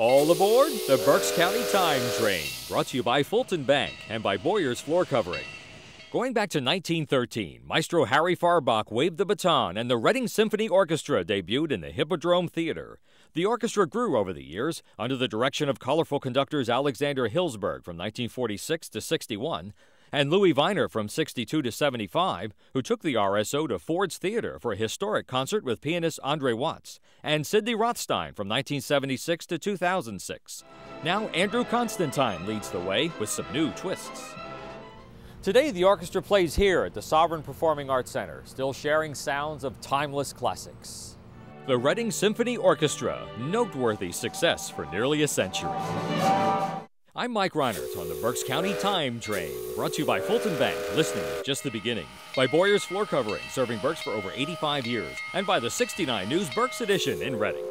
All aboard the Berks County Time Train, brought to you by Fulton Bank and by Boyer's Floor Covering. Going back to 1913, Maestro Harry Fahrbach waved the baton and the Reading Symphony Orchestra debuted in the Hippodrome Theater. The orchestra grew over the years under the direction of colorful conductors Alexander Hilsberg from 1946 to 61 and Louis Vyner from 62 to 75, who took the RSO to Ford's Theater for a historic concert with pianist Andre Watts, and Sidney Rothstein from 1976 to 2006. Now Andrew Constantine leads the way with some new twists. Today, the orchestra plays here at the Sovereign Performing Arts Center, still sharing sounds of timeless classics. The Reading Symphony Orchestra, noteworthy success for nearly a century. I'm Mike Reinert on the Berks County Time Train, brought to you by Fulton Bank, listening is just the beginning, by Boyer's Floor Covering, serving Berks for over 85 years, and by the 69 News Berks Edition in Reading.